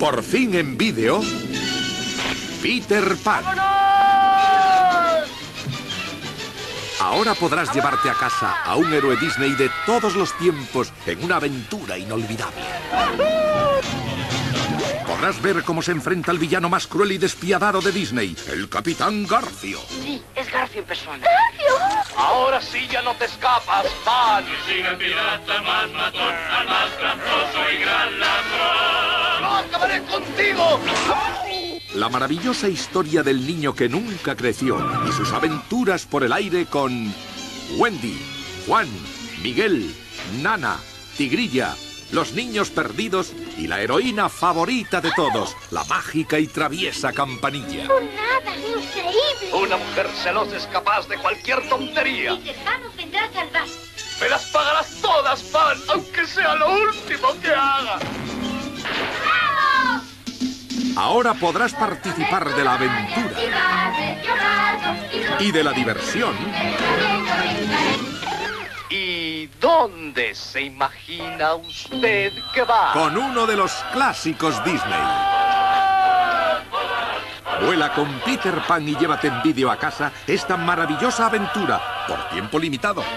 Por fin en vídeo, Peter Pan. Ahora podrás llevarte a casa a un héroe Disney de todos los tiempos en una aventura inolvidable. Podrás ver cómo se enfrenta al villano más cruel y despiadado de Disney, el Capitán Garfio. Sí, es Garfio en persona. Ahora sí ya no te escapas, Pan. Siga el pirata más matón, al más acabaré contigo! La maravillosa historia del niño que nunca creció y sus aventuras por el aire con Wendy, Juan, Miguel, Nana, Tigrilla, los niños perdidos y la heroína favorita de todos, la mágica y traviesa campanilla. ¡Nada! ¡Increíble! Una mujer celosa es capaz de cualquier tontería. Peter Pan os vendrá a salvar. Me las pagarás todas, Pan, aunque sea lo último que haga. Ahora podrás participar de la aventura y de la diversión ¿Y dónde se imagina usted que va? con uno de los clásicos Disney. Vuela con Peter Pan y llévate en vídeo a casa esta maravillosa aventura por tiempo limitado.